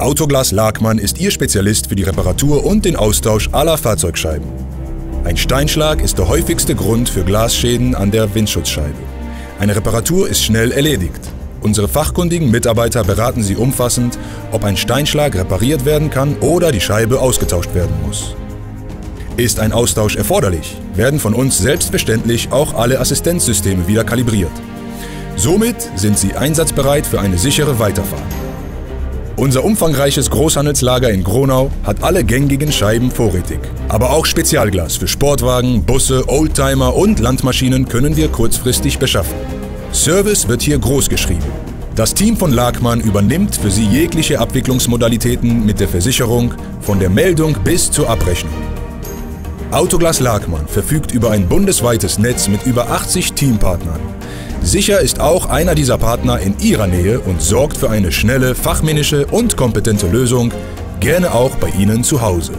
Autoglas Lagmann ist Ihr Spezialist für die Reparatur und den Austausch aller Fahrzeugscheiben. Ein Steinschlag ist der häufigste Grund für Glasschäden an der Windschutzscheibe. Eine Reparatur ist schnell erledigt. Unsere fachkundigen Mitarbeiter beraten Sie umfassend, ob ein Steinschlag repariert werden kann oder die Scheibe ausgetauscht werden muss. Ist ein Austausch erforderlich, werden von uns selbstverständlich auch alle Assistenzsysteme wieder kalibriert. Somit sind Sie einsatzbereit für eine sichere Weiterfahrt. Unser umfangreiches Großhandelslager in Gronau hat alle gängigen Scheiben vorrätig. Aber auch Spezialglas für Sportwagen, Busse, Oldtimer und Landmaschinen können wir kurzfristig beschaffen. Service wird hier groß geschrieben. Das Team von Lagmann übernimmt für Sie jegliche Abwicklungsmodalitäten mit der Versicherung, von der Meldung bis zur Abrechnung. Autoglas Lagmann verfügt über ein bundesweites Netz mit über 80 Teampartnern. Sicher ist auch einer dieser Partner in Ihrer Nähe und sorgt für eine schnelle, fachmännische und kompetente Lösung, gerne auch bei Ihnen zu Hause.